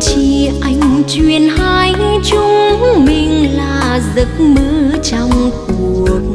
chi anh truyền hai chúng mình là giấc mơ trong cuộc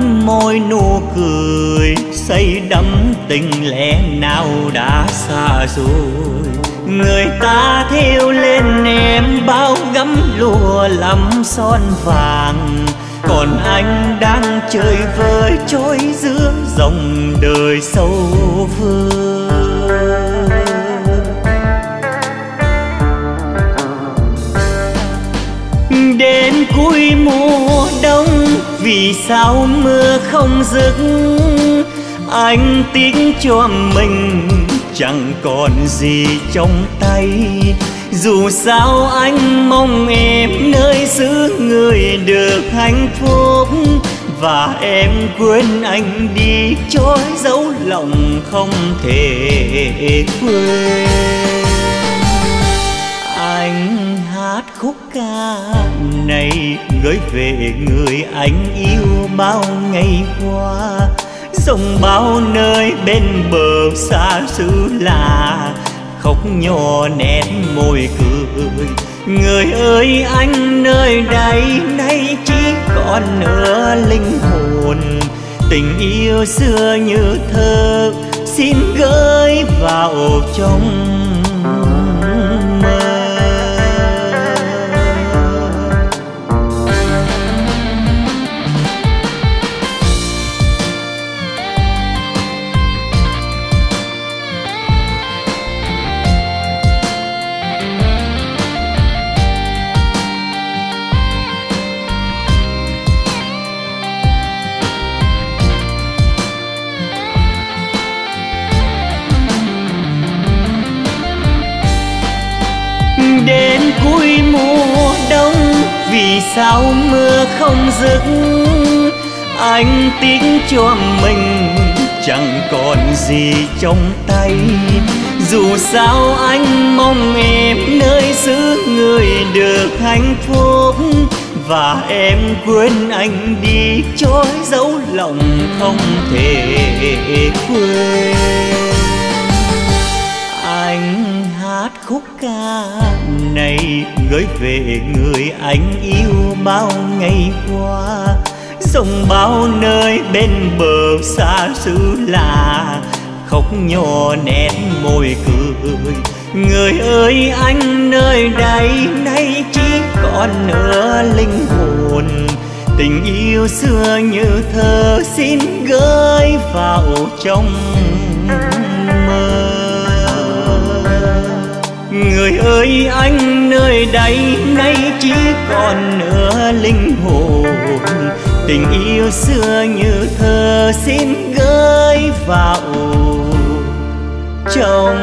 môi nụ cười, say đắm tình lẽ nào đã xa rồi. Người ta theo lên em bao gấm lụa lắm son vàng, còn anh đang chơi vơi trôi giữa dòng đời sâu vương. Vì sao mưa không dứt anh tính cho mình, chẳng còn gì trong tay. Dù sao anh mong em nơi xứ người được hạnh phúc, và em quên anh đi chối dấu lòng không thể quên hát khúc ca này gửi về người anh yêu bao ngày qua. Sông bao nơi bên bờ xa xứ lạ, khóc nhỏ nét môi cười. Người ơi, anh nơi đây, nay chỉ còn nửa linh hồn. Tình yêu xưa như thơ, xin gửi vào trong sao mưa không dứt anh tính cho mình, chẳng còn gì trong tay. Dù sao anh mong em nơi xứ người được hạnh phúc, và em quên anh đi chối dấu lòng không thể quên. Khúc ca này gửi về người anh yêu bao ngày qua. Sông bao nơi bên bờ xa xứ lạ, khóc nhỏ nét môi cười. Người ơi, anh nơi đây, nay chỉ còn nửa linh hồn. Tình yêu xưa như thơ xin gửi vào trong người ơi, anh nơi đây, nay chỉ còn nửa linh hồn. Tình yêu xưa như thơ xin gửi vào trong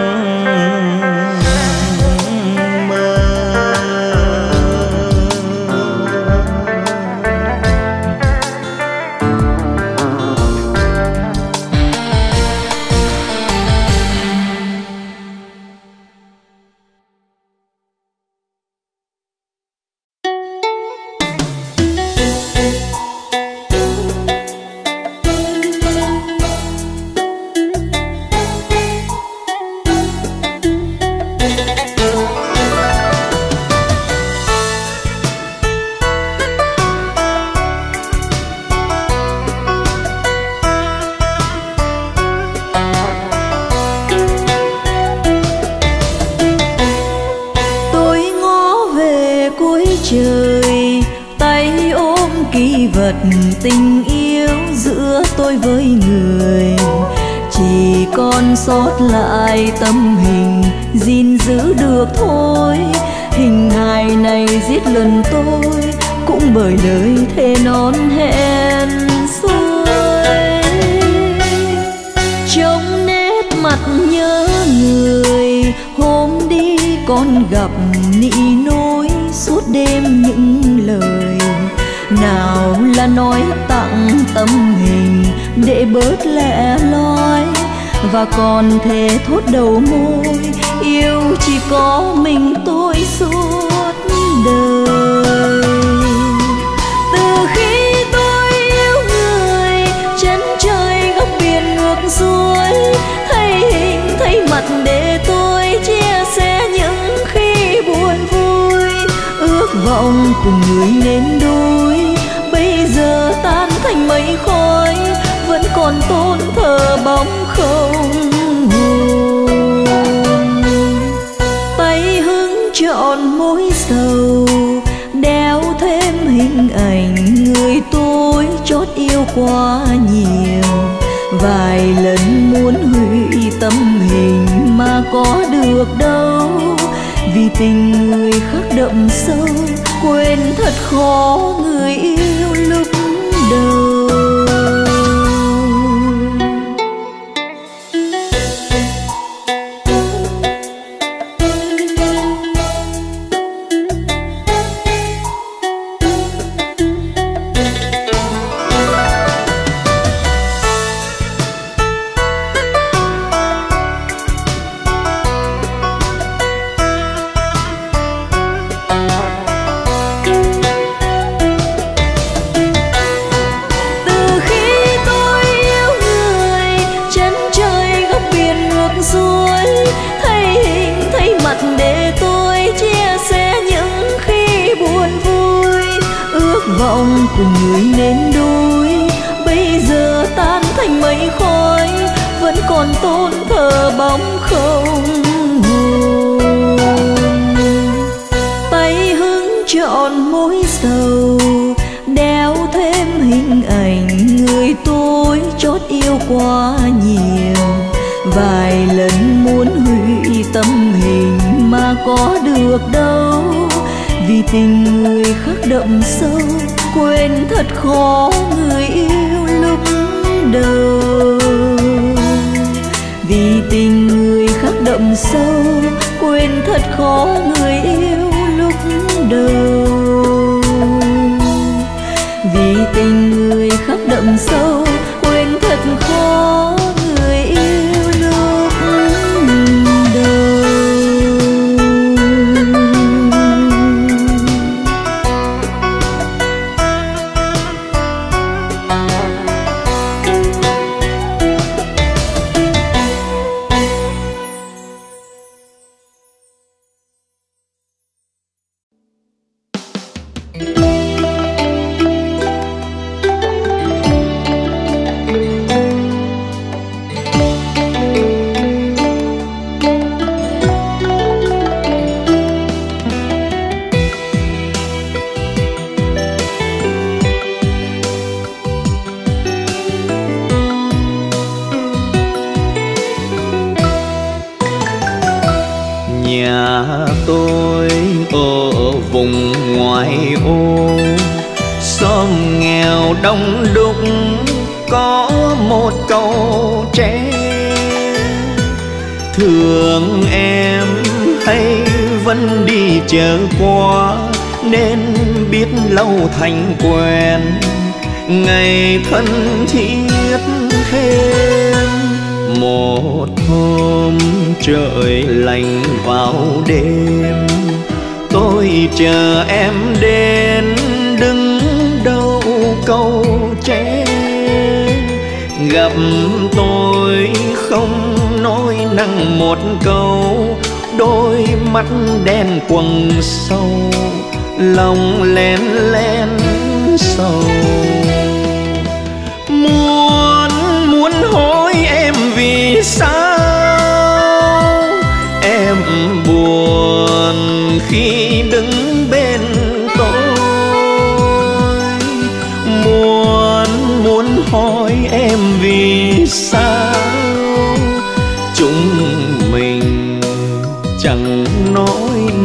ước của cùng người nên đôi. Bây giờ tan thành mây khói, vẫn còn tôn thờ bóng không hồn. Tay hứng chọn mối sầu, đeo thêm hình ảnh người tôi chót yêu quá nhiều. Vài lần muốn hủy tâm hình mà có được đâu, vì tình người khắc đậm sâu quên thật khó người yêu lúc đầu. Vì tình người khắc đậm sâu, quên thật khó người yêu lúc đầu. Vì tình người khắc đậm sâu, quên thật khó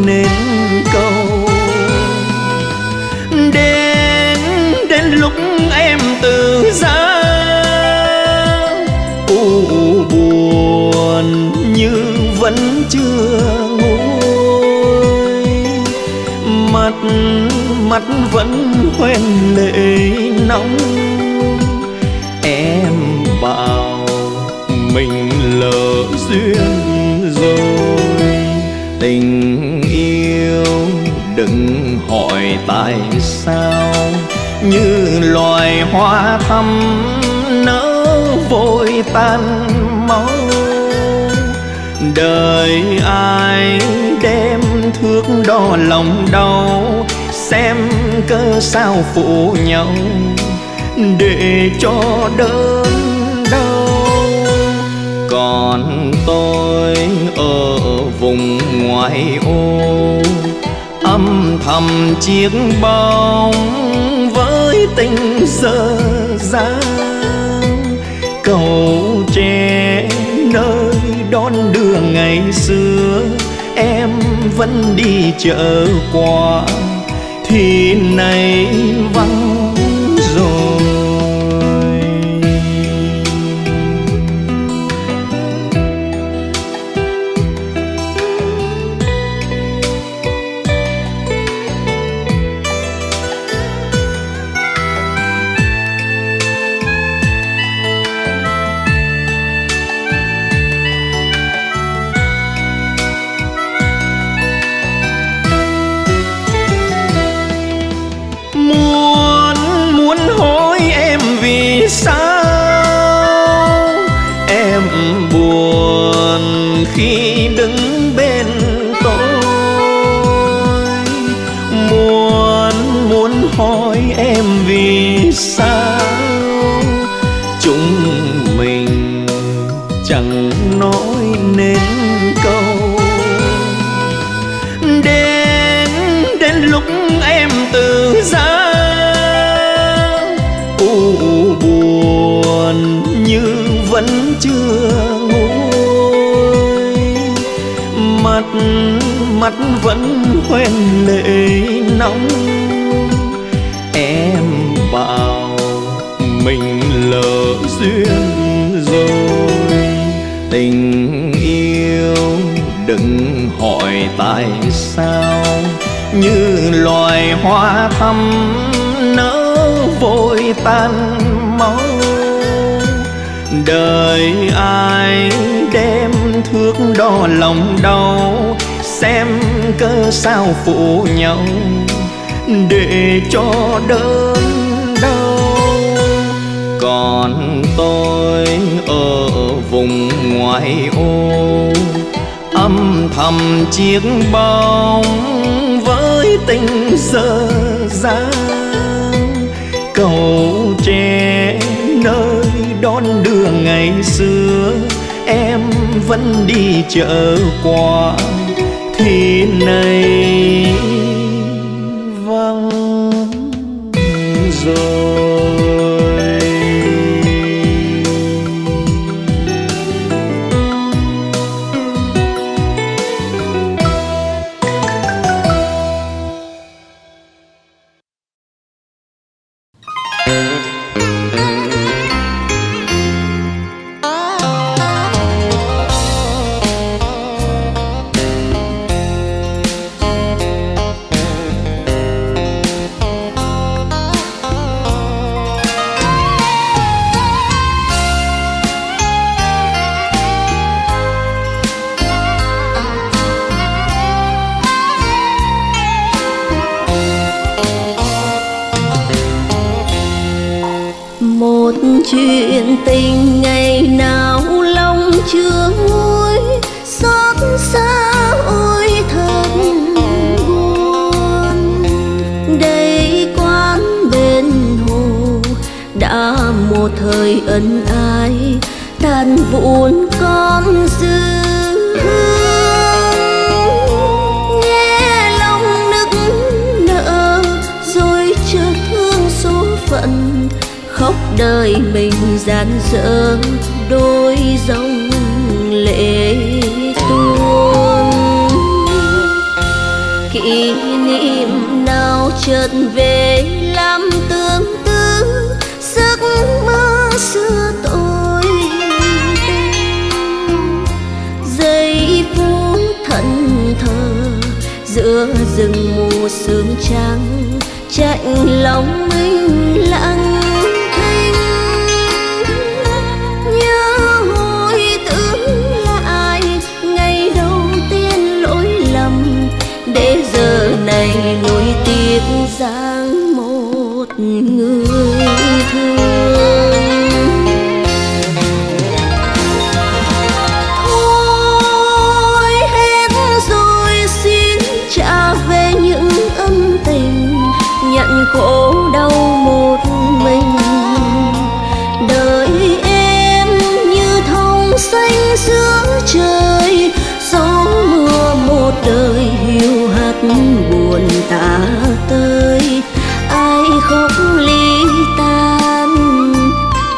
nên câu đến đến lúc em từ giá. U buồn như vẫn chưa nguôi. Mặt mắt vẫn quen lệ nóng. Em bảo mình lỡ duyên rồi. Tình đừng hỏi tại sao. Như loài hoa thắm nở vội tan máu. Đời ai đem thước đo lòng đau, xem cơ sao phụ nhau để cho đớn đau. Còn tôi ở vùng ngoại ô thầm chiếc bóng với tình dơ dáng cầu tre nơi đón đưa ngày xưa, em vẫn đi chợ qua. Thì nay vắng đừng hỏi tại sao như loài hoa thắm nở vội tan máu? Đời ai đem thước đo lòng đau, xem cơ sao phụ nhau để cho đớn đau? Còn tôi ở vùng ngoại ô âm thầm chiếc bóng với tình dở dang. Cầu tre nơi đón đường ngày xưa, em vẫn đi chợ qua. Thì này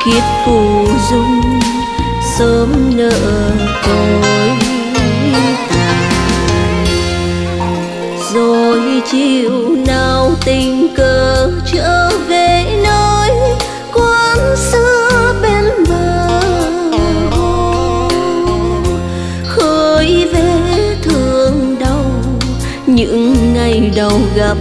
kiếp phù dung, sớm nợ tôi rồi chiều nào tình cờ trở về nơi quán xưa bên bờ. Hồ khơi vết thương đau, những ngày đầu gặp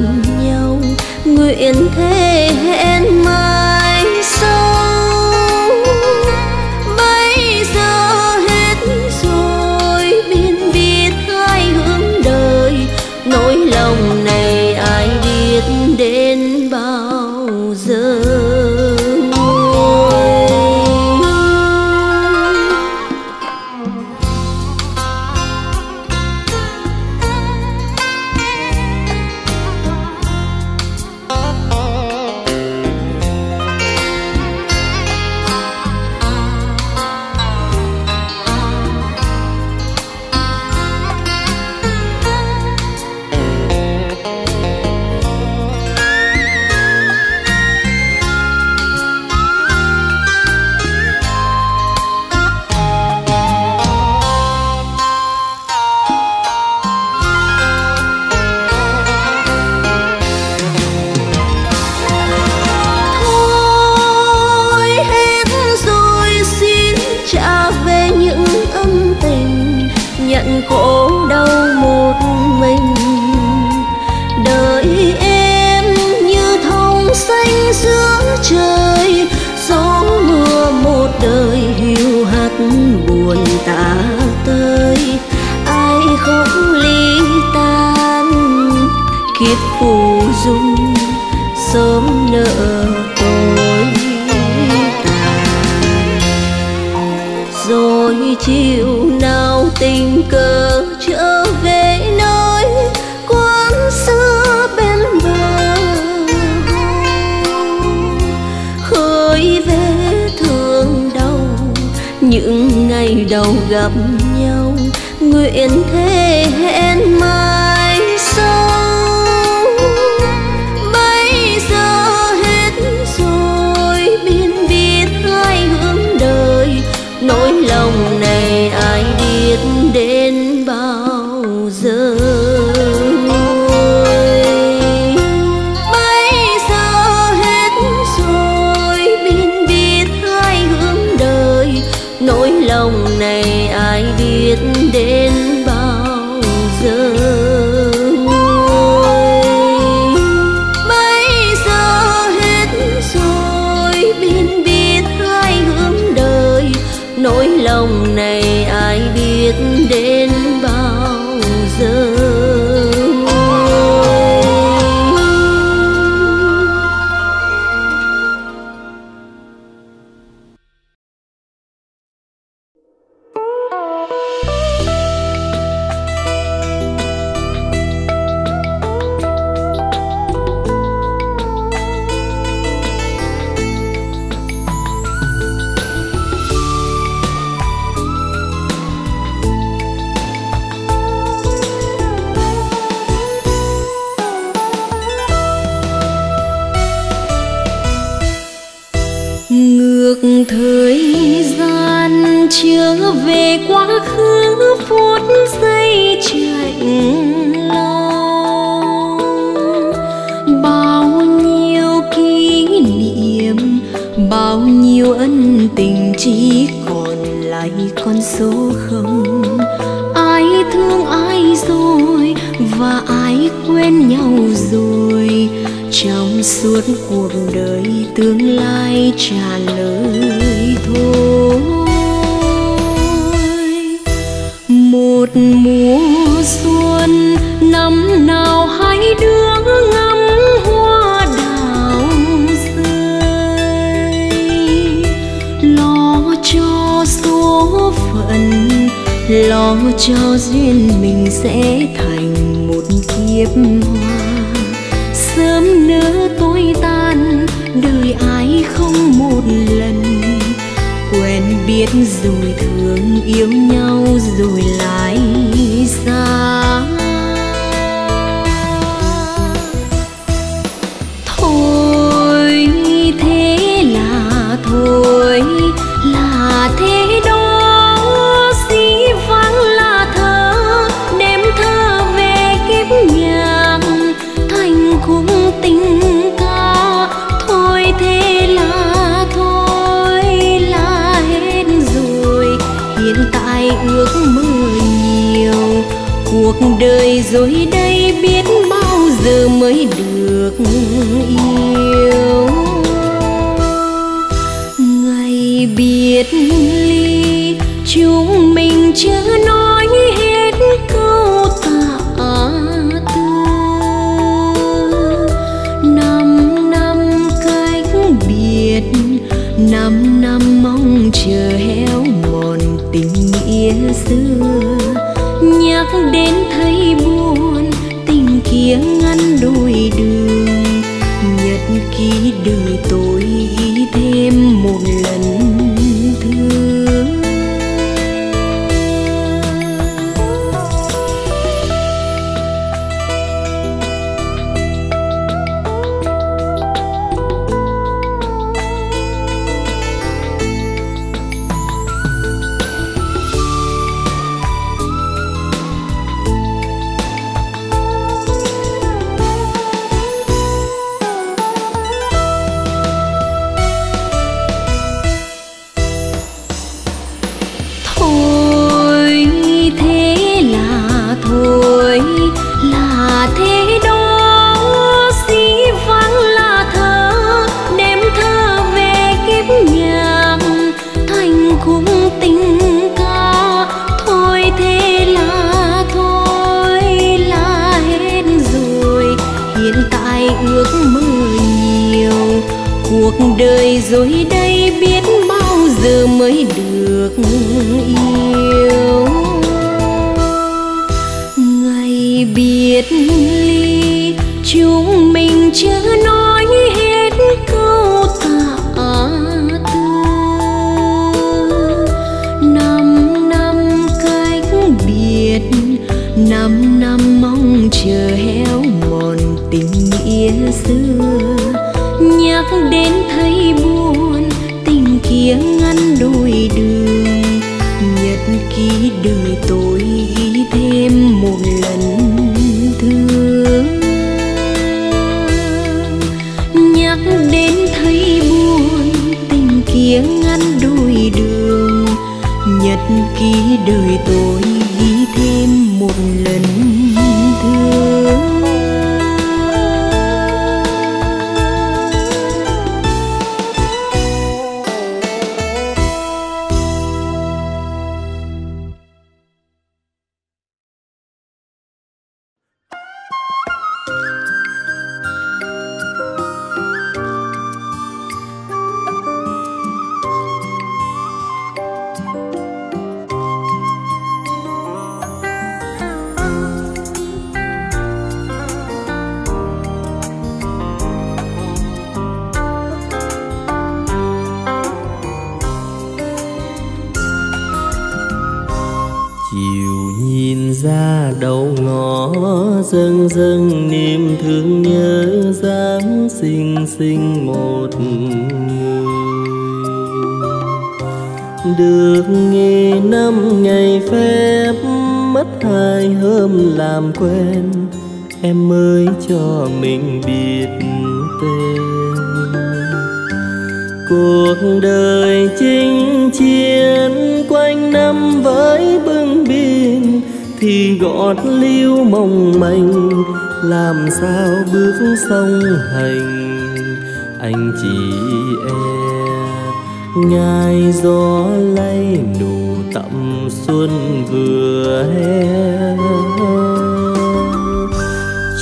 ngài gió lay nụ tắm xuân vừa hè.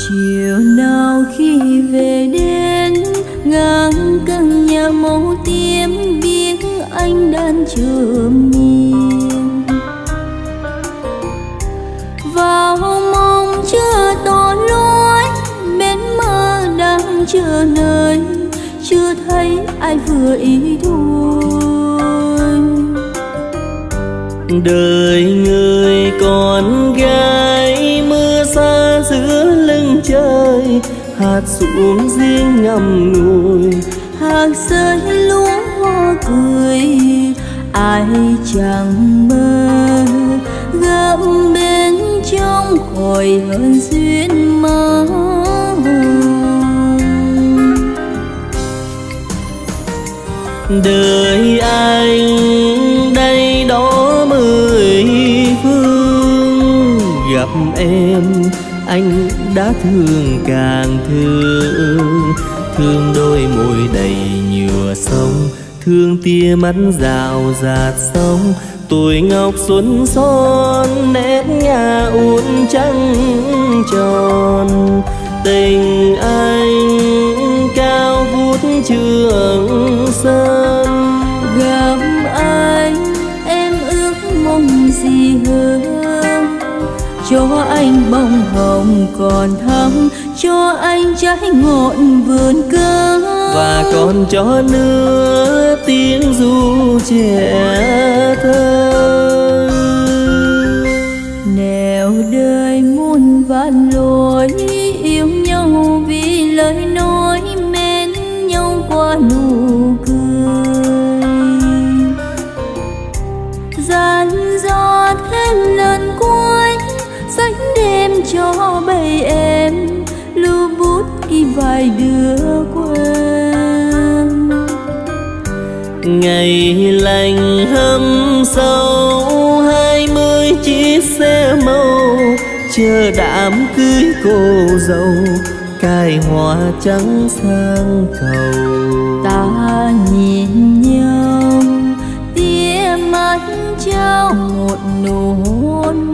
Chiều nào khi về đến, ngang căn nhà màu tím, biết anh đang chờ miên vào mong chưa tỏ lối bên mơ đang chờ nơi, chưa thấy ai vừa ý thôi. Đời người con gái, mưa xa giữa lưng trời hạt xuống riêng ngầm ngùi. Hàng rơi lúa hoa cười, ai chẳng mơ. Gặp bên trong khỏi hơn duyên mơ đời anh em, anh đã thương càng thương. Thương đôi môi đầy nhựa sông, thương tia mắt rào rạt sông. Tuổi ngọc xuân son, nét nhà uốn trăng tròn. Tình anh cao vút trường sơn. Cho anh bông hồng còn thắm cho anh trái ngọn vườn cơ và còn cho nữa tiếng ru trẻ thơ nẻo đời muôn vạn lối ngày lành hâm sâu, hai mươi chiếc xe màu, chờ đám cưới cô dâu, cài hoa trắng sang cầu. Ta nhìn nhau, tia mắt trao một nụ hôn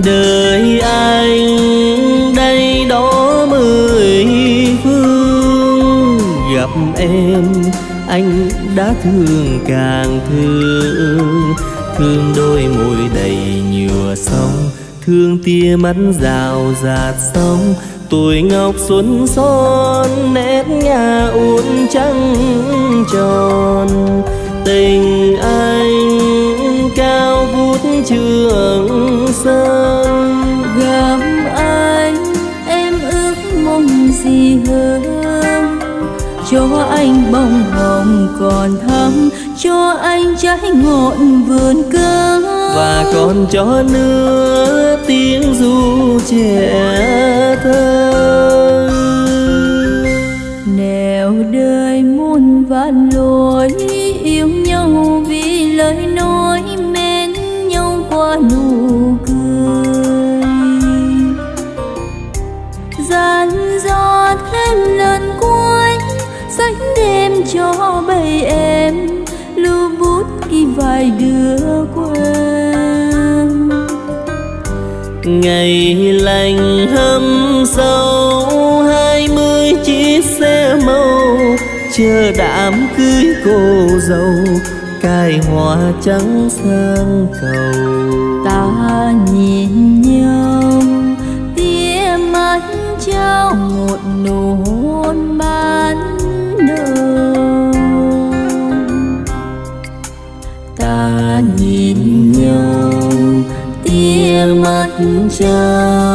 đời anh. Đây đó mười phương gặp em, anh đã thương càng thương. Thương đôi môi đầy nhựa sông thương tia mắt rào rạt sông tuổi ngọc xuân son, nét nhà uốn trắng tròn. Tình anh cao vui trường sơn. Gặp anh em ước mong gì hơn? Cho anh bông hồng còn thắm cho anh trái ngọn vườn cơ và còn cho nữa tiếng ru trẻ thơ. Nẻo đời muôn vạn lối ngày lành hâm sâu, hai mươi chiếc xe màu, chờ đám cưới cô dâu, cài hoa trắng sang cầu. Ta nhìn nhau, tia mắt trao một nụ hôn trao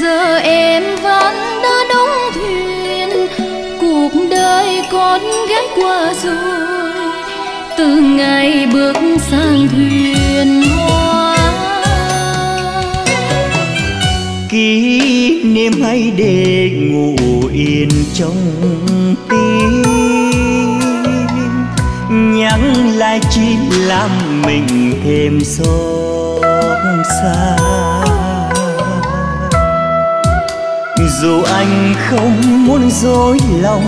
giờ em vẫn đã đóng thuyền. Cuộc đời con gái qua rồi. Từ ngày bước sang thuyền hoa. Kỷ niệm hãy để ngủ yên trong tim. Nhắc lại chỉ làm mình thêm xót xa. Dù anh không muốn dối lòng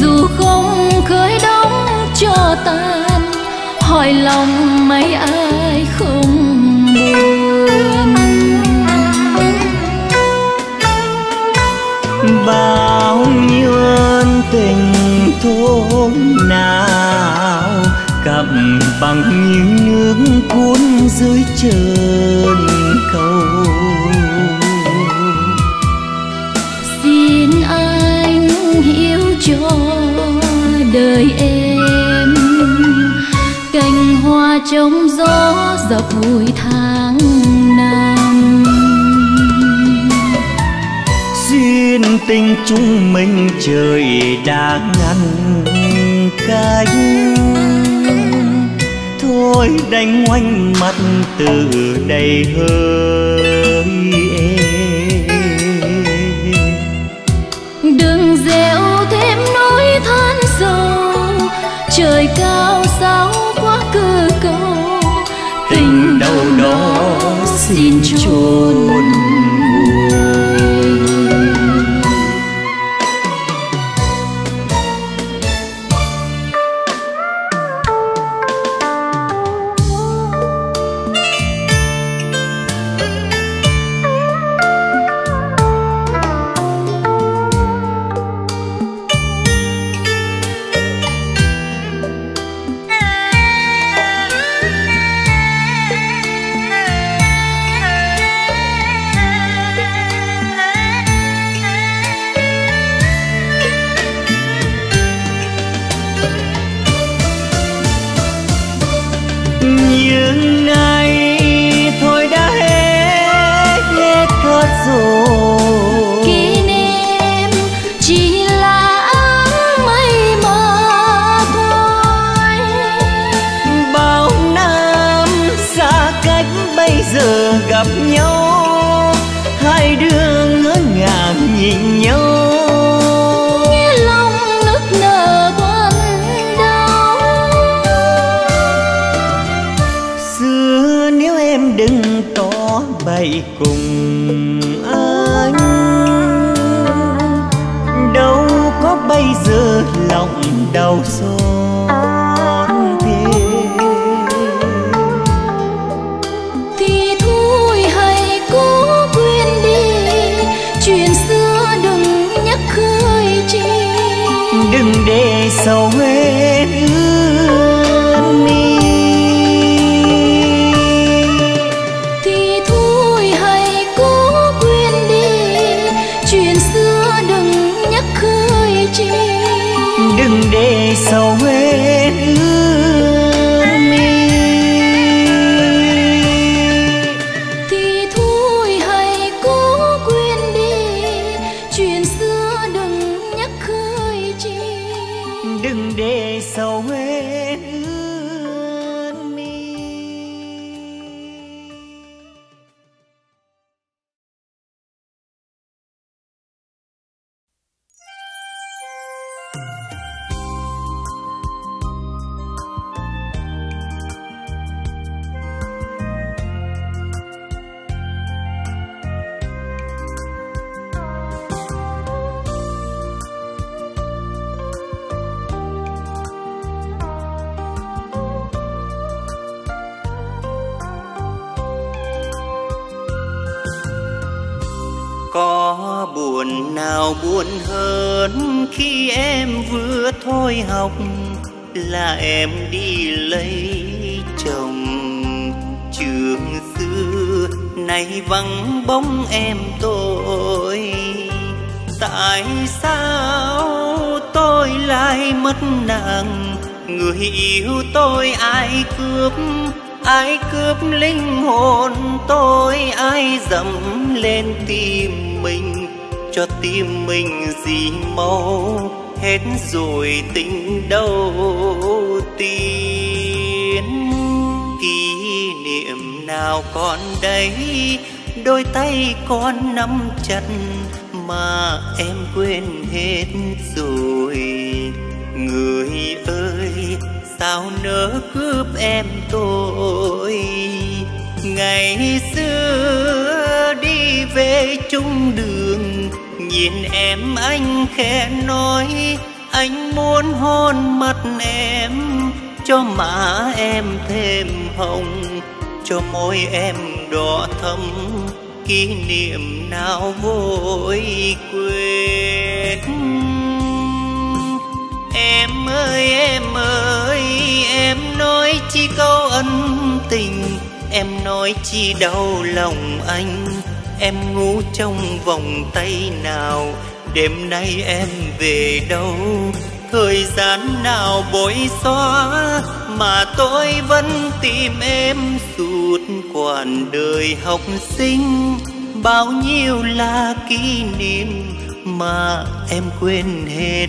dù không khơi đóng cho tan hỏi lòng mấy ai không buồn. Bao nhiêu ơn tình thôn nào cầm bằng những nước cuốn dưới trơn cầu cho đời em. Cành hoa trong gió dọc vui tháng năm. Duyên tình chúng mình trời đã ngăn cách. Thôi đành ngoảnh mặt từ đây hơi em. Trời cao sao quá cơ cầu tình đâu đó xin chôn có bây giờ lòng đau xót. Chắc mà em quên hết rồi. Người ơi, sao nỡ cướp em tôi? Ngày xưa đi về chung đường, nhìn em anh khẽ nói, anh muốn hôn mặt em, cho má em thêm hồng, cho môi em đỏ thắm kỷ niệm nào vội quên? Em ơi em ơi, em nói chi câu ân tình, em nói chi đau lòng anh. Em ngủ trong vòng tay nào, đêm nay em về đâu? Thời gian nào bối xóa? Mà tôi vẫn tìm em suốt quãng đời học sinh. Bao nhiêu là kỷ niệm mà em quên hết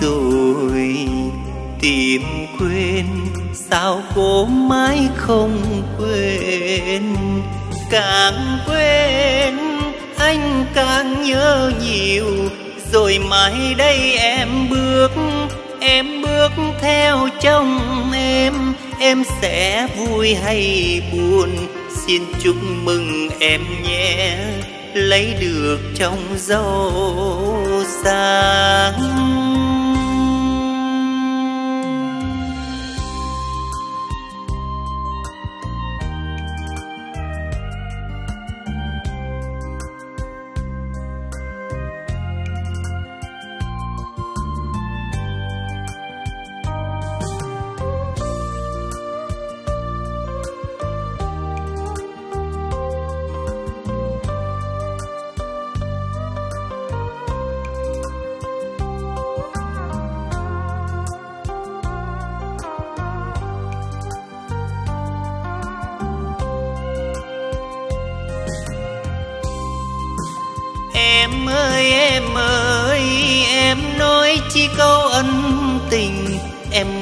rồi. Tìm quên, sao cố mãi không quên? Càng quên, anh càng nhớ nhiều. Rồi mai đây em bước em bước theo trong em em sẽ vui hay buồn? Xin chúc mừng em nhé, lấy được trong dâu sáng.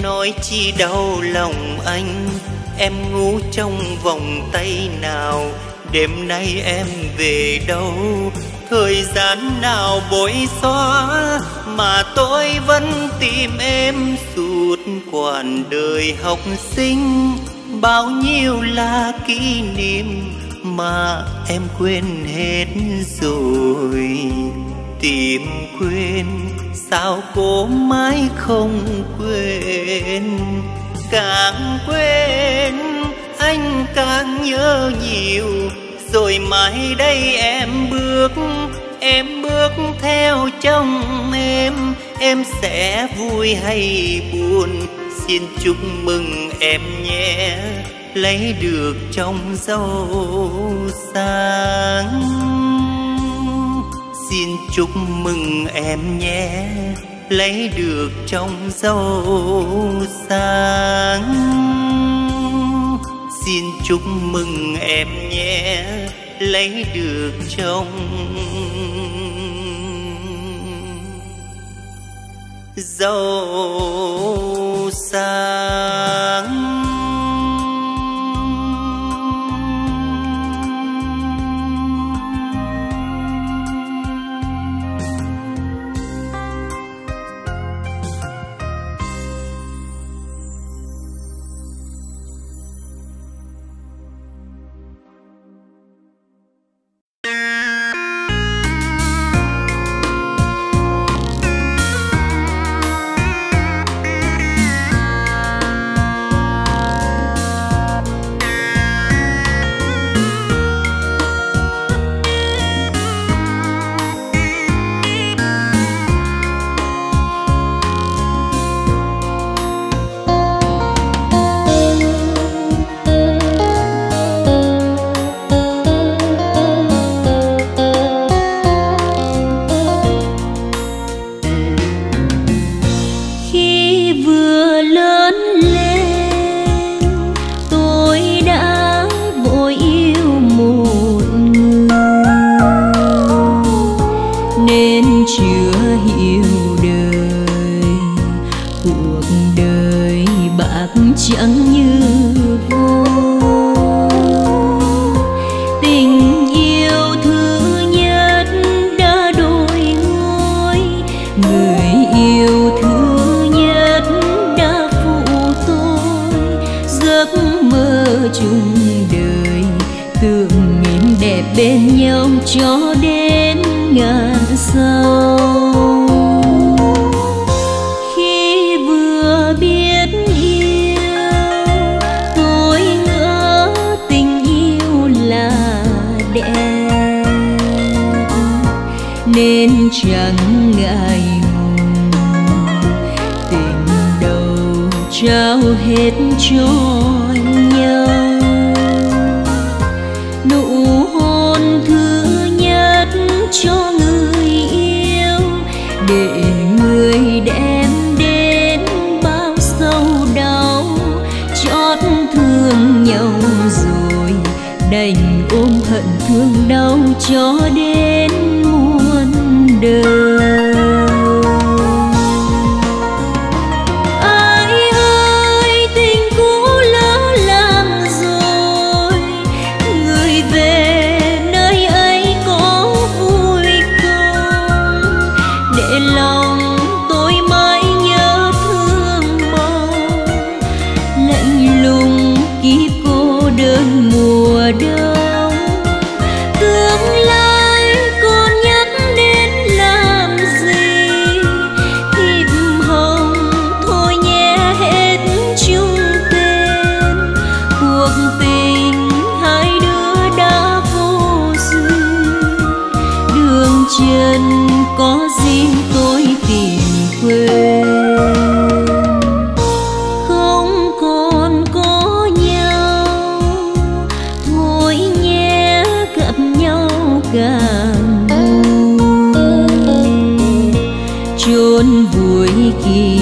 Nói chi đau lòng anh. Em ngủ trong vòng tay nào, đêm nay em về đâu? Thời gian nào bối xóa mà tôi vẫn tìm em suốt quãng đời học sinh? Bao nhiêu là kỷ niệm mà em quên hết rồi? Tìm quên sao cô mãi không quên? Càng quên, anh càng nhớ nhiều. Rồi mai đây em bước em bước theo trong em. Em sẽ vui hay buồn? Xin chúc mừng em nhé. Lấy được trong dâu sáng xin chúc mừng em nhé. Lấy được trong dâu sáng. Xin chúc mừng em nhé. Lấy được trong dâu sáng. chốn vui kỳ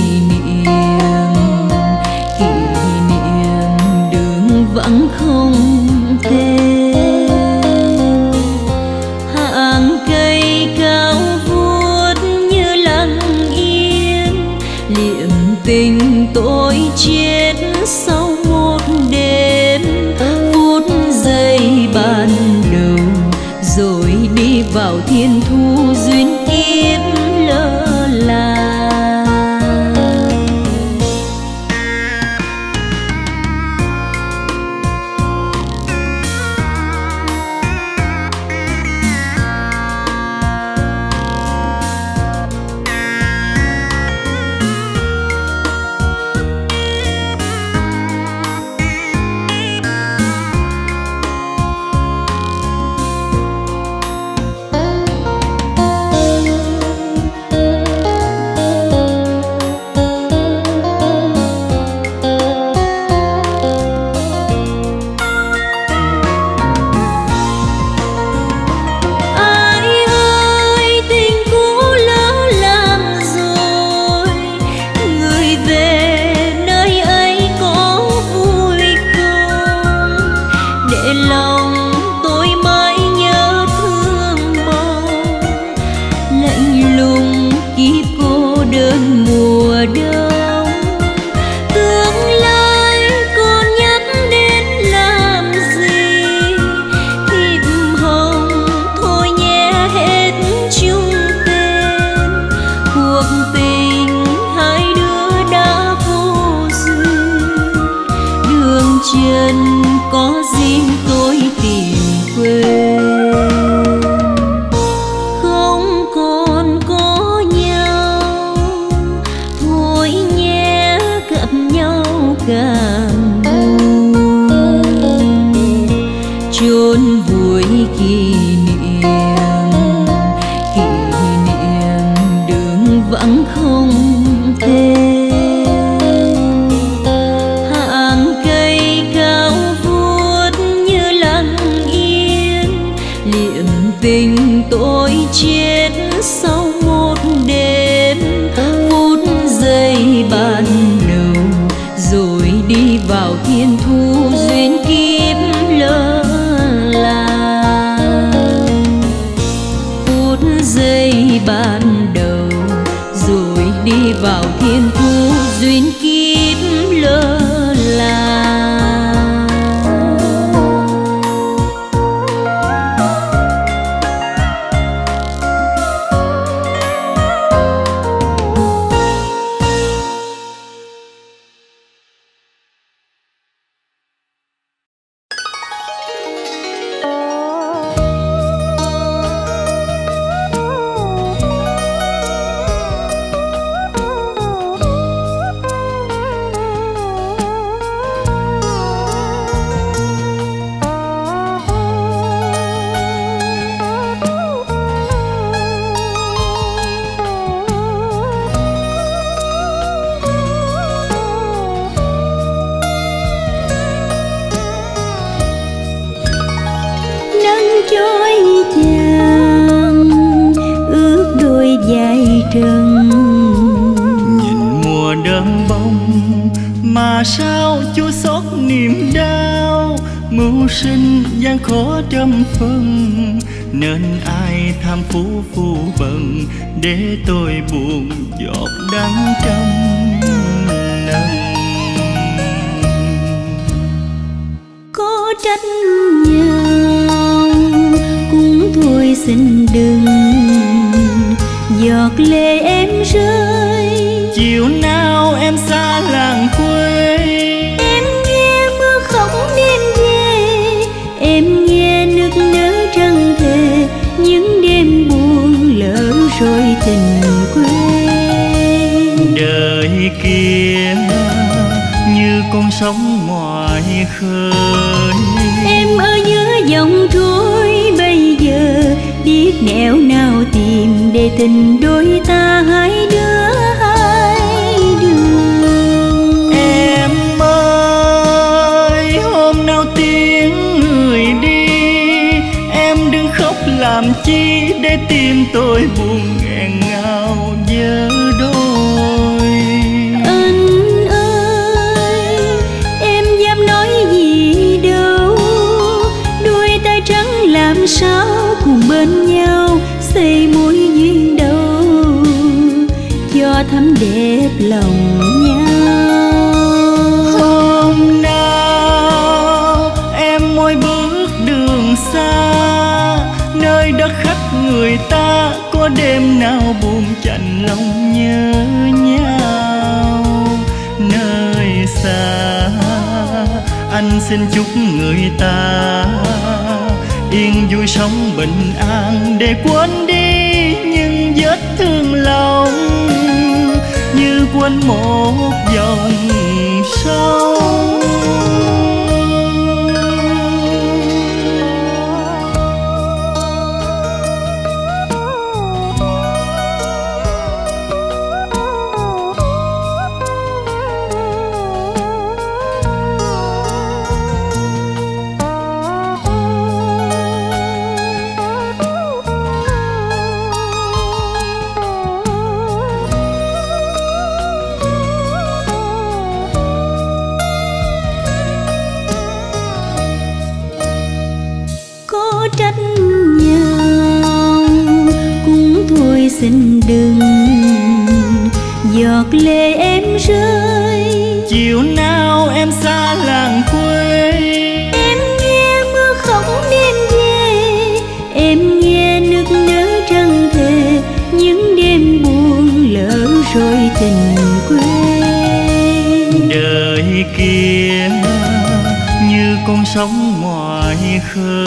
sóng ngoài khơi.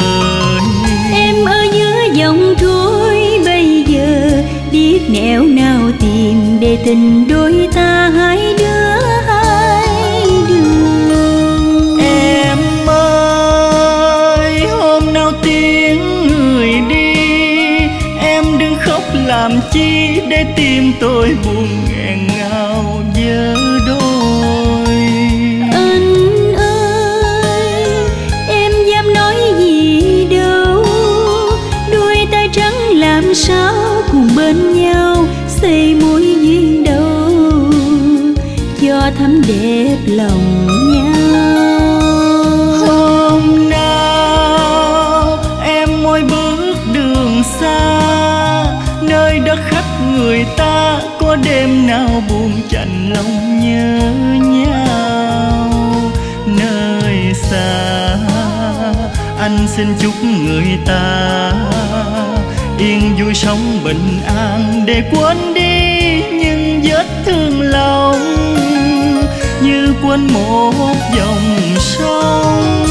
Em ở giữa dòng trôi bây giờ biết nẻo nào tìm để tình xin chúc người ta yên vui sống bình an để quên đi những vết thương lòng như quên một dòng sông.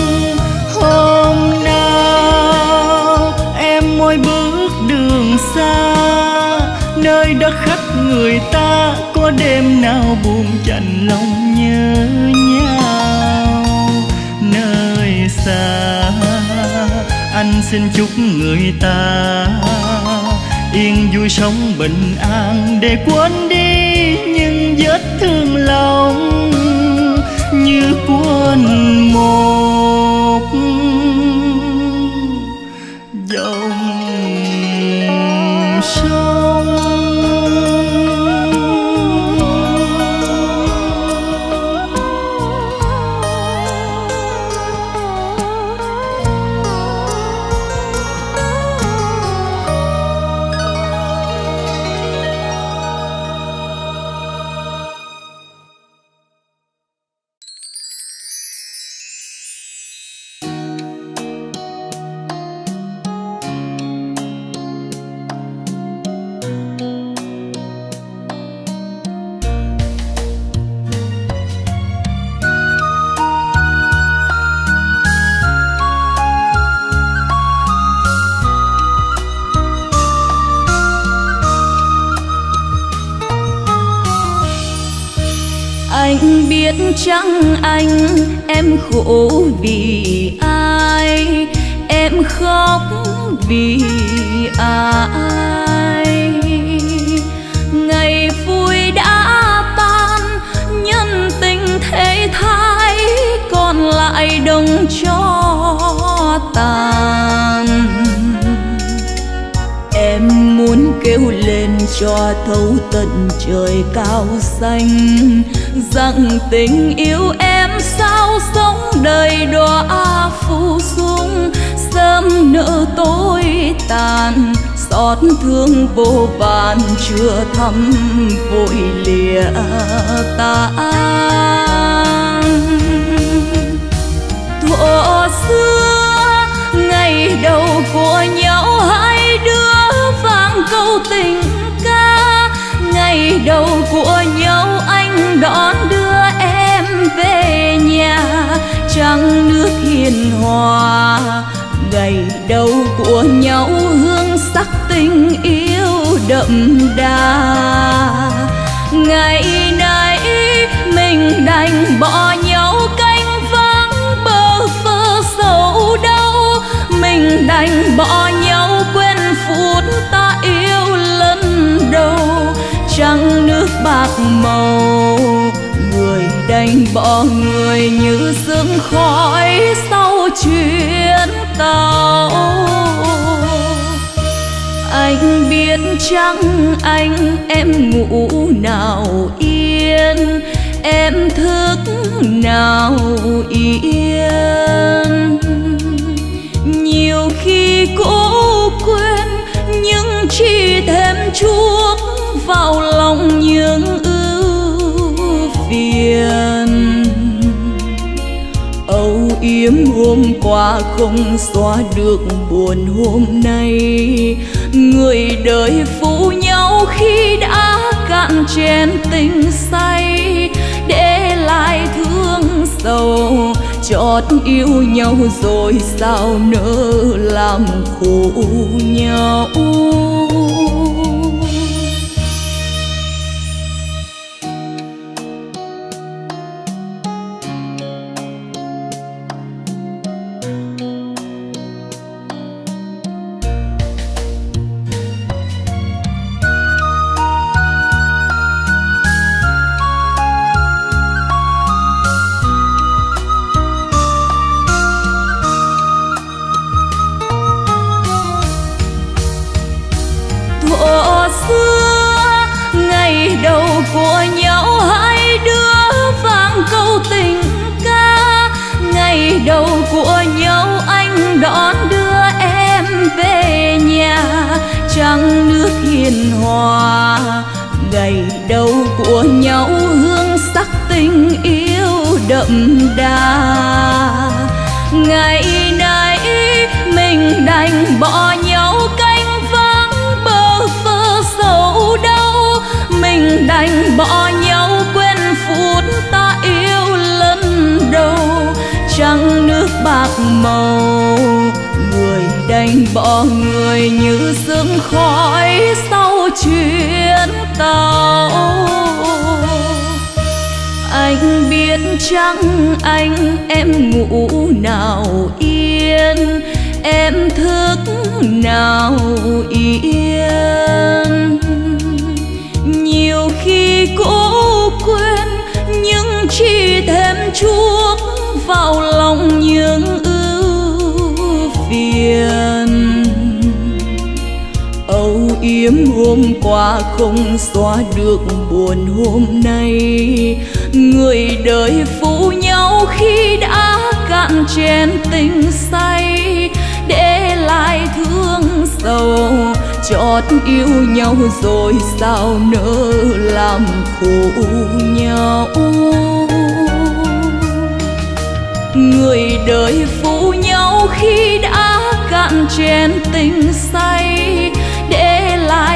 Hôm nào em mỗi bước đường xa, nơi đất khách người ta có đêm nào buồn chạnh lòng nhớ nhau, nơi xa anh xin chúc người ta yên vui sống bình an. Để quên đi những vết thương lòng như quên một chăng anh, em khổ vì ai? Em khóc vì ai? Ngày vui đã tan, nhân tình thế thái còn lại đồng cho tàn. Em muốn kêu lên cho thấu tận trời cao xanh rằng tình yêu em sao sống đời đóa phù dung sớm nợ tôi tàn, xót thương vô vàn, chưa thăm vội lìa tan. Thuở xưa, ngày đầu của nhau hai đứa vang câu tình ca. Ngày đầu của nhau anh đón đưa em về nhà. Trăng nước hiền hòa, ngày đầu của nhau hương sắc tình yêu đậm đà. Ngày nay mình đành bỏ nhau canh vắng bơ vơ sầu đau. Mình đành bỏ nhau quên phút ta yêu lần đầu. Trăng nước bạc màu người bỏ người như sương khói sau chuyến tàu. Anh biết chăng anh em ngủ nào yên, em thức nào yên? Hôm qua không xóa được buồn hôm nay. Người đời phụ nhau khi đã cạn chén tình say, để lại thương sầu, chót yêu nhau rồi sao nỡ làm khổ nhau? đầu của nhau, anh đón đưa em về nhà. Trăng nước hiền hòa gầy đầu của nhau, hương sắc tình yêu đậm đà. Ngày nay mình đành bỏ nhau canh vắng bơ vơ sầu đau. Mình đành bỏ bạc màu. Người đánh bỏ người như sương khói sau chuyến tàu. Anh biết chăng anh em ngủ nào yên, em thức nào yên? Không xóa được buồn hôm nay. Người đời phụ nhau khi đã cạn chén tình say, để lại thương sầu, chót yêu nhau rồi sao nỡ làm khổ nhau. Người đời phụ nhau khi đã cạn chén tình say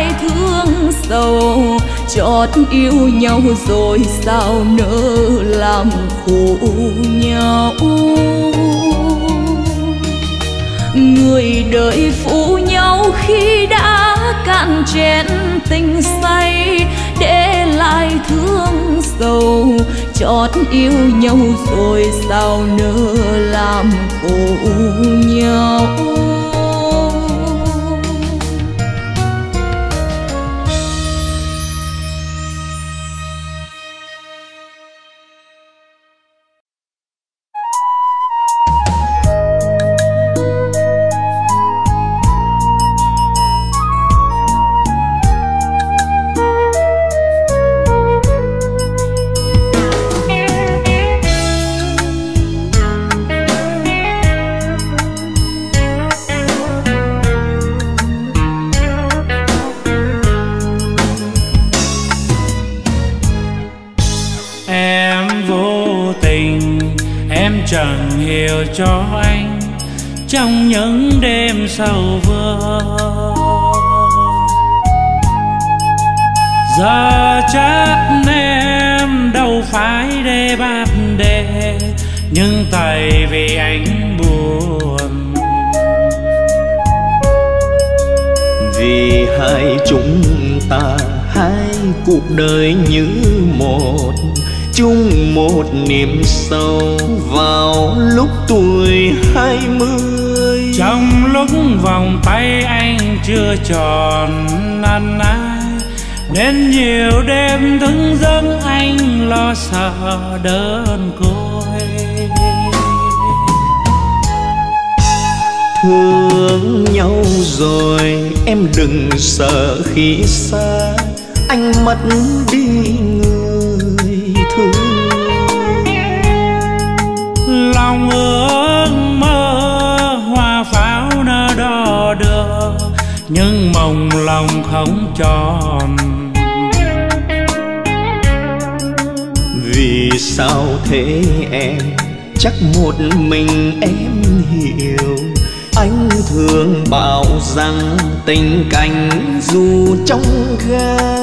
ai thương sầu? Chót yêu nhau rồi sao nỡ làm khổ nhau? Người đời phụ nhau khi đã cạn chén tình say, để lại thương sầu. Chót yêu nhau rồi sao nỡ làm khổ nhau? Những đêm sầu vơ. Giờ chắc em đâu phải để bát đề nhưng tại vì anh buồn. Vì hai chúng ta hai cuộc đời như một chung một niềm sâu vào lúc tuổi hai mươi. Trong lúc vòng tay anh chưa tròn năn ai nên nhiều đêm thức giấc anh lo sợ đơn côi. Thương nhau rồi em đừng sợ khi xa anh mất đi người lòng ước mơ, hoa pháo nó đo đưa nhưng mộng lòng không tròn. Vì sao thế em? Chắc một mình em hiểu. Anh thường bảo rằng tình cảnh dù trong gai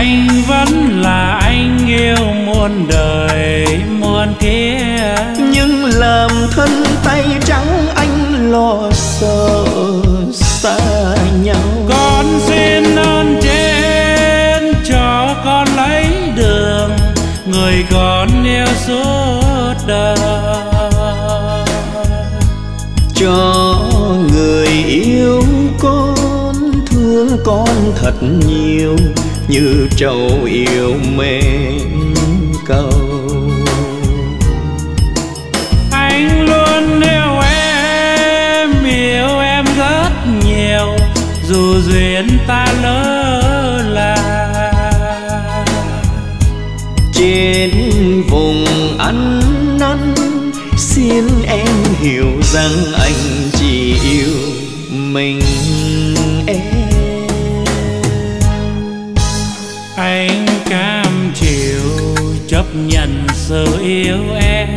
anh vẫn là anh yêu muôn đời muôn kiếp làm thân tay trắng anh lo sợ xa nhau. Con xin ơn trên cho con lấy đường người con yêu suốt đời. Cho người yêu con thương con thật nhiều như trầu yêu mến cầu. Anh luôn yêu em yêu em rất nhiều dù duyên ta lỡ là trên vùng ăn năn xin em hiểu rằng anh chỉ yêu mình nhận sự yêu em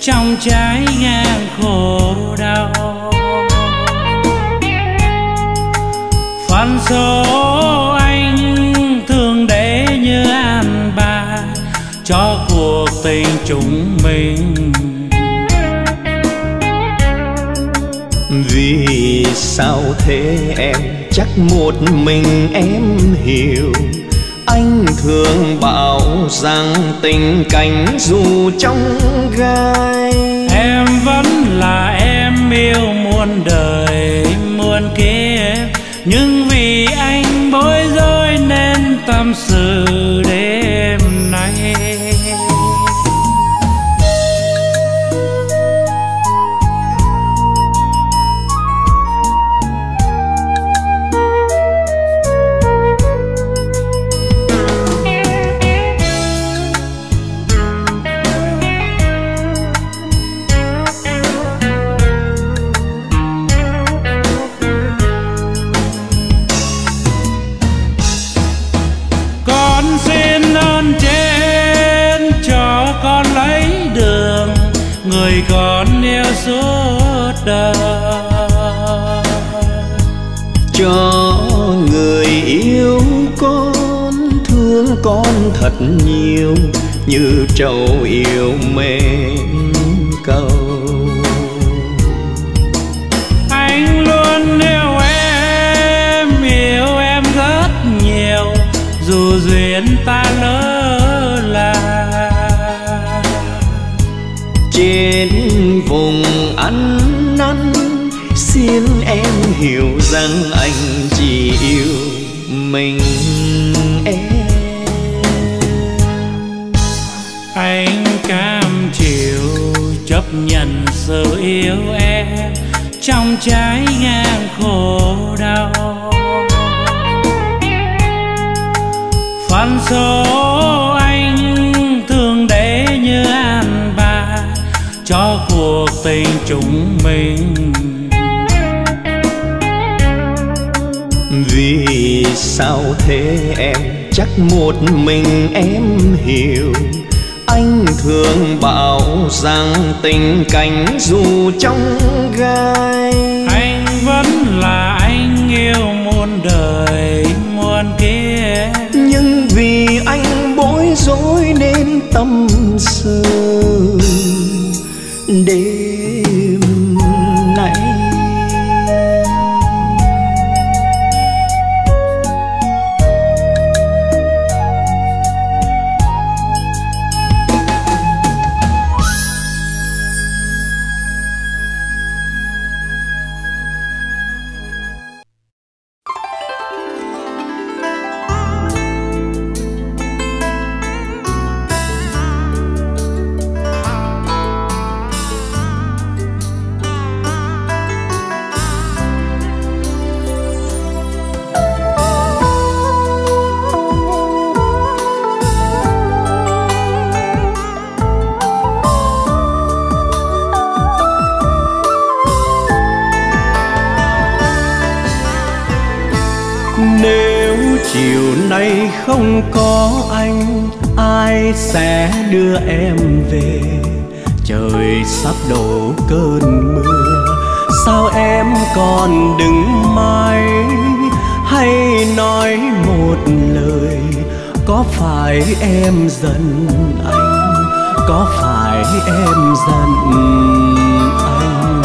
trong trái ngang khổ đau. Phan số anh thường để như an ba cho cuộc tình chúng mình. Vì sao thế em? Chắc một mình em hiểu anh thường bảo rằng tình cảnh dù trong gai. Em vẫn là em yêu muôn đời, muôn kiếp. Nhưng vì anh bối rối nên tâm sự. Cảnh dù trong em về. Trời sắp đổ cơn mưa, Sao em còn đứng mãi? Hay nói một lời, Có phải em giận anh? Có phải em giận anh?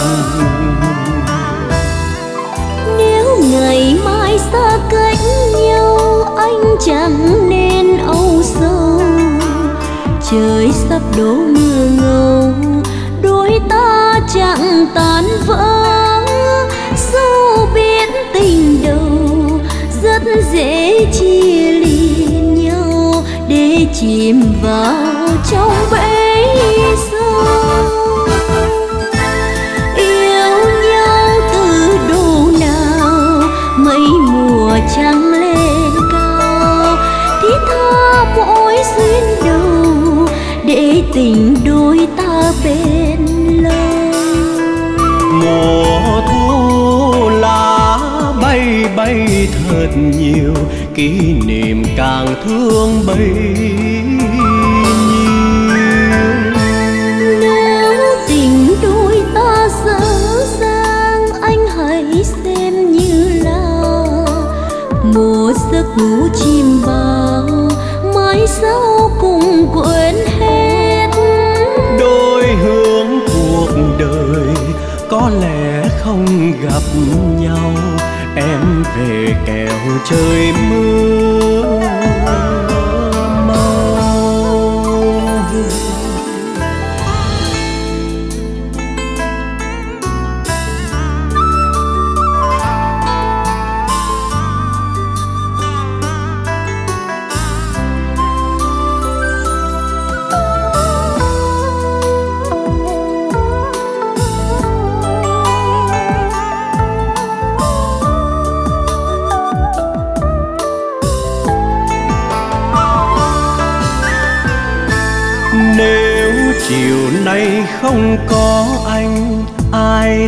Nếu ngày mai xa cách nhau, anh chẳng nên âu trời sắp đổ mưa ngâu đôi ta chẳng tan vỡ. Dù biết tình đầu, rất dễ chia ly nhau để chìm vào trong bể thật nhiều kỷ niệm càng thương bấy nhiêu. Nếu tình đôi ta dở dang anh hãy xem như là một giấc ngủ chim bao mai sau cùng quên hết. Đôi hướng cuộc đời có lẽ không gặp nhau em về kèo trời mưa.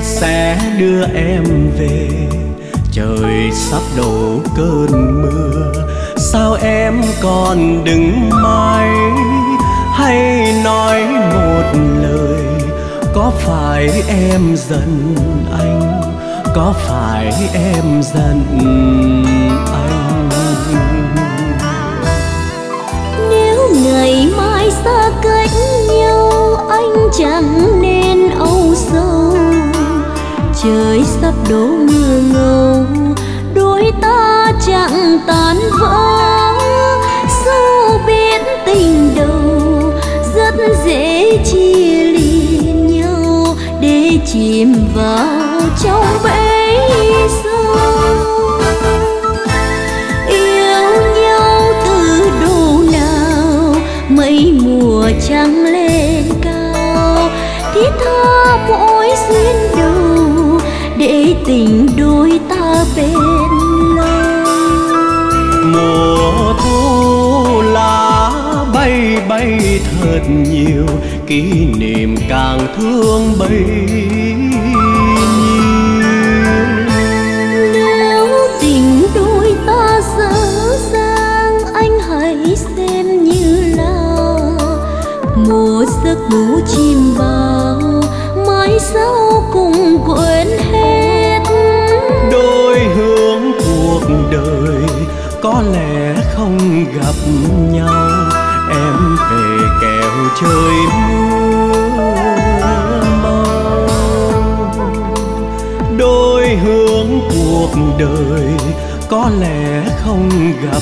Sẽ đưa em về. Trời sắp đổ cơn mưa, sao em còn đứng mãi? Hay nói một lời, có phải em giận anh? Có phải em giận anh? Nếu ngày mai xa cách nhau, anh chẳng trời sắp đổ mưa ngâu đôi ta chẳng tan vỡ. Sâu biết tình đầu, rất dễ chia ly nhau để chìm vào trong bể sâu. Tình đôi ta bên lâu mùa thu lá bay bay thật nhiều, kỷ niệm càng thương bay gặp nhau, em về kèo trời mưa mau đôi hướng cuộc đời có lẽ không gặp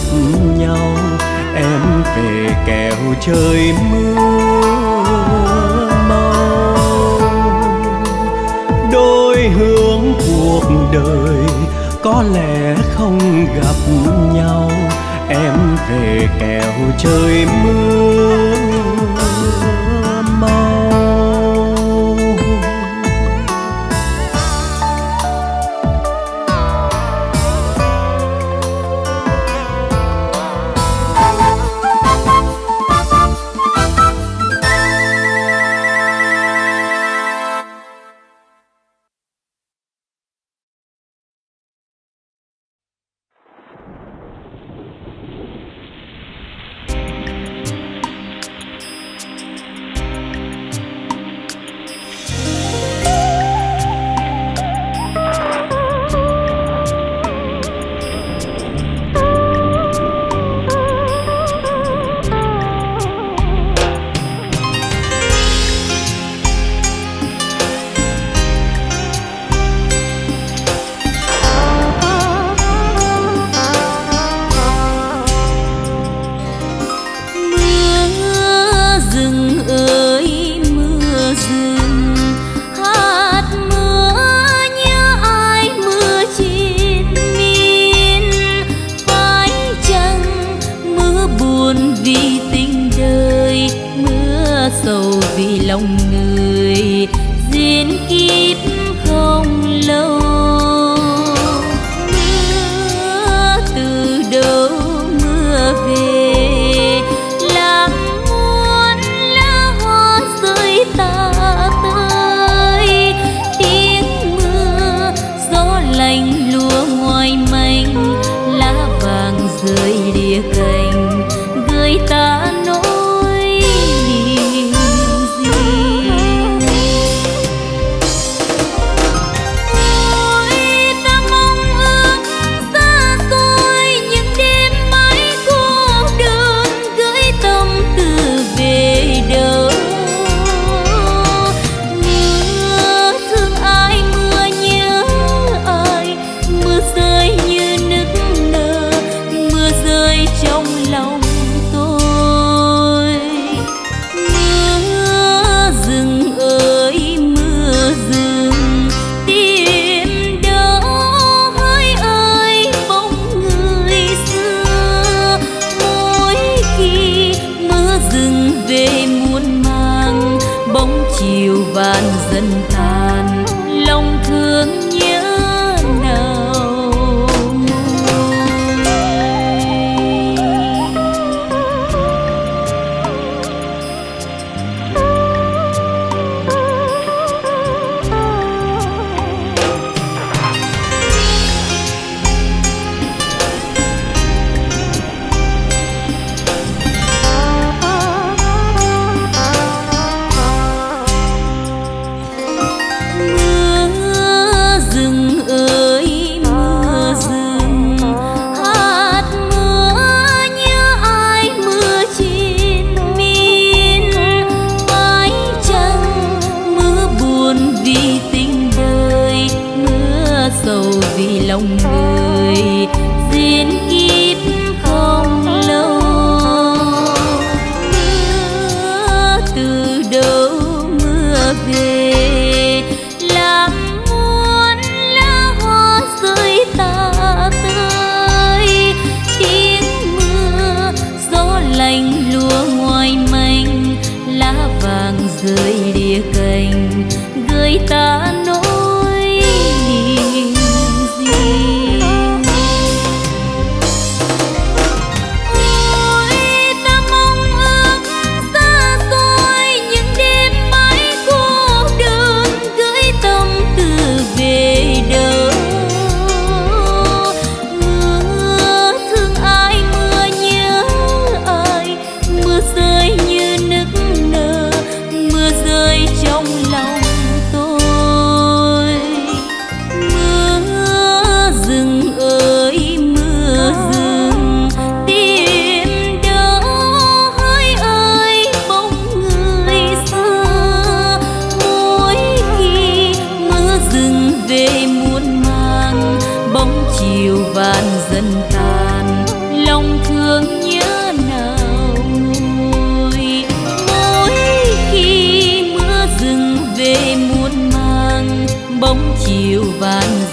nhau, em về kèo trời mưa mau đôi hướng cuộc đời có lẽ không gặp nhau em về kèo trời mưa. thời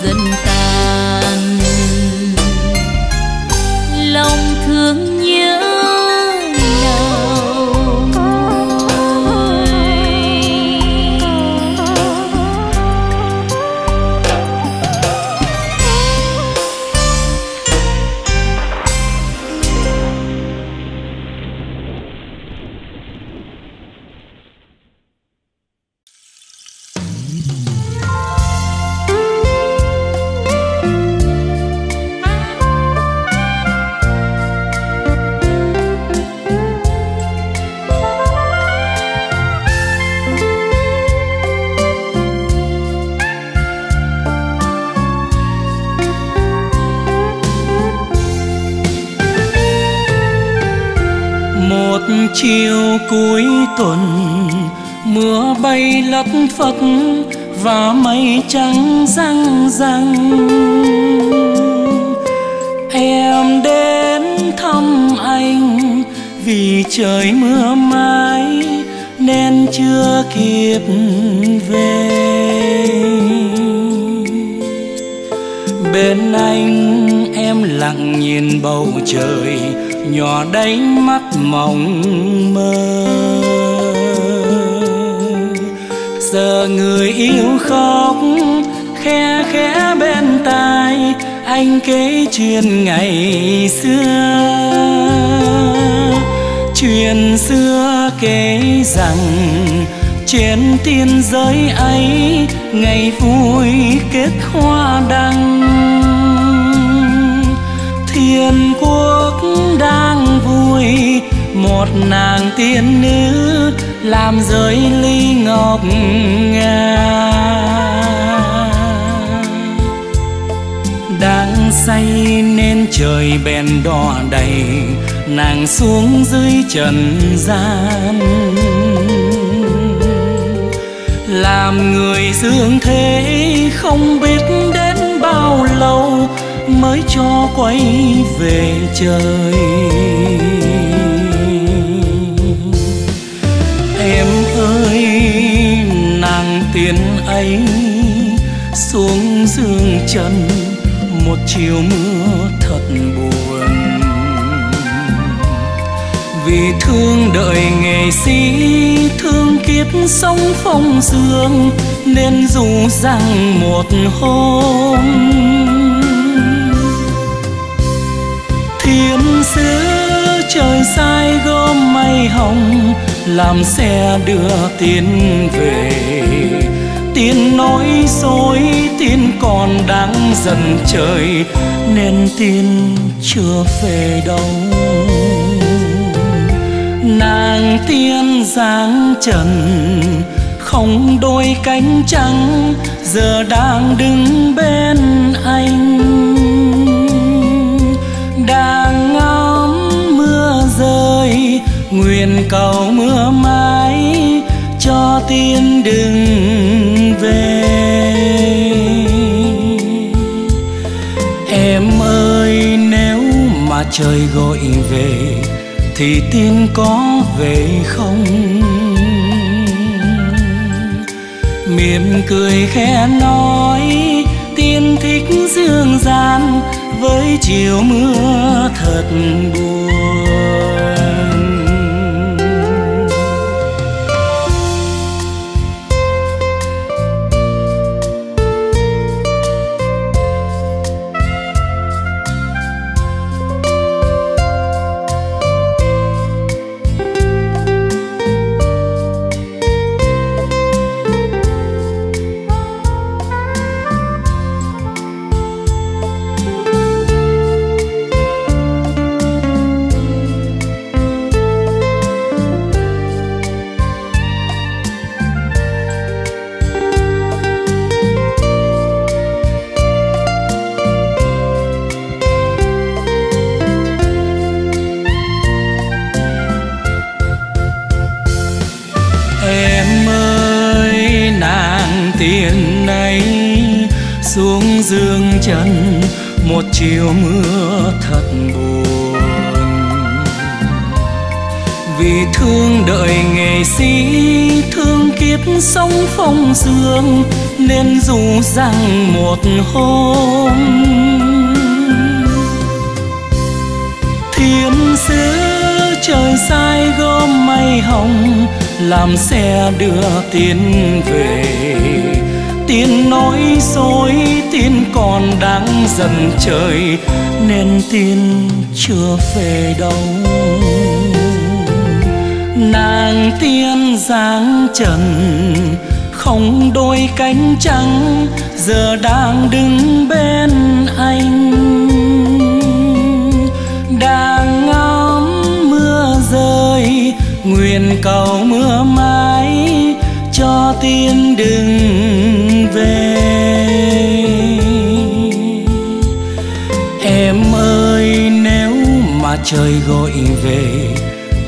vàn nhỏ đáy mắt mộng mơ. Giờ người yêu khóc, khe khẽ bên tai, anh kể chuyện ngày xưa. Chuyện xưa kể rằng trên tiên giới ấy, ngày vui kết hoa đăng. Nàng tiên nữ, làm rơi ly ngọc ngà. Đang say nên trời bèn đỏ đầy, nàng xuống dưới trần gian. Làm người dương thế không biết đến bao lâu, mới cho quay về trời. Tay xuống dương trần một chiều mưa thật buồn. Vì thương đợi nghệ sĩ, thương kiếp sống phong dương, nên dù rằng một hôm thiên sứ trời sai gom mây hồng, làm xe đưa tiến về tiên nói dối tiên còn đang dần trời, nên tiên chưa về đâu. Nàng tiên dáng trần, không đôi cánh trắng, giờ đang đứng bên anh. Đang ngắm mưa rơi, nguyện cầu mưa mai cho tiên đừng về. Em ơi, nếu mà trời gọi về, thì tiên có về không? Mỉm cười khẽ nói, tiên thích dương gian với chiều mưa thật buồn. Một chiều mưa thật buồn. Vì thương đợi nghệ sĩ, thương kiếp sống phong dương, nên dù rằng một hôm thiên sứ trời sai gom mây hồng, làm xe đưa tiến về tin nói dối, tin còn đang dần trời, nên tin chưa về đâu. Nàng tiên dáng trần, không đôi cánh trắng, giờ đang đứng bên anh. Đang ngắm mưa rơi, nguyện cầu mưa mãi cho tiên đừng về. Em ơi, nếu mà trời gọi về,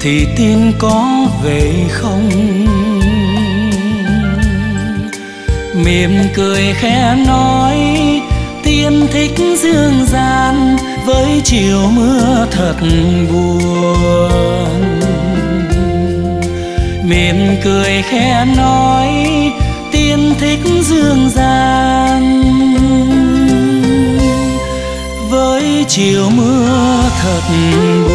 thì tiên có về không? Mỉm cười khẽ nói, tiên thích dương gian với chiều mưa thật buồn. Cười khẽ nói tiên thích dương gian. Với chiều mưa thật buồn